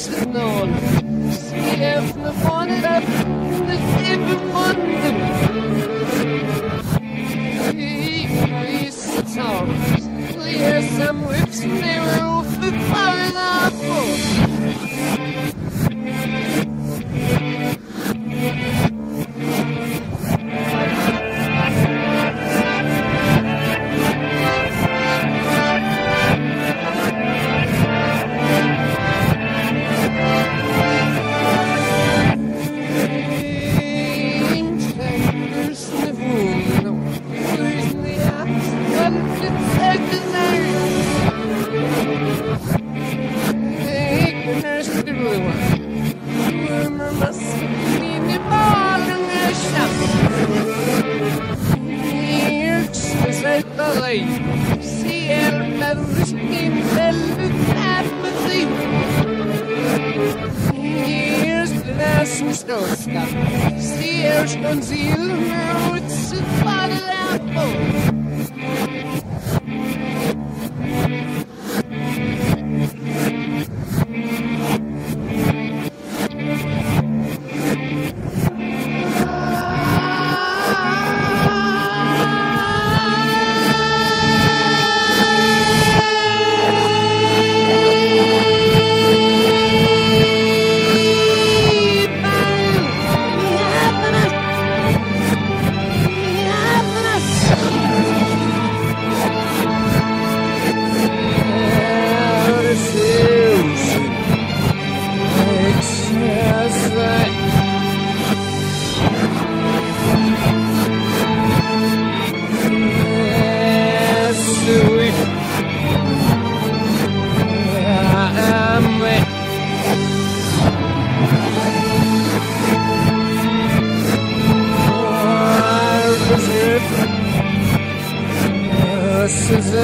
Snål. Skrämmer från det Utifrån det Peace out. Yes, I'm whips and they store stuff. Sierra's concealed now it's a bottle すず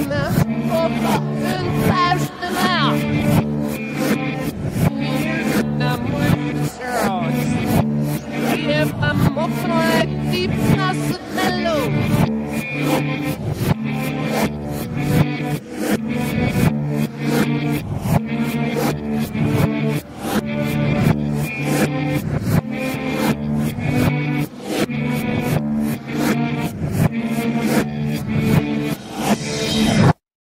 now. Oh,